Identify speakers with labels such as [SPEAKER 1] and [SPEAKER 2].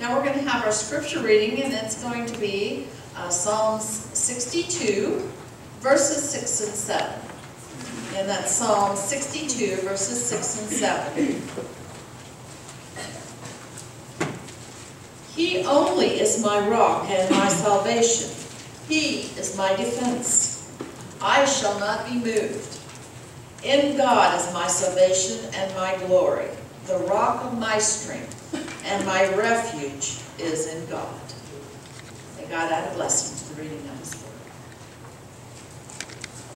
[SPEAKER 1] Now we're going to have our scripture reading, and it's going to be uh, Psalms 62, verses 6 and 7. And that's Psalm 62, verses 6 and 7. He only is my rock and my salvation. He is my defense. I shall not be moved. In God is my salvation and my glory, the rock of my strength, and my refuge is in God. May God add a blessing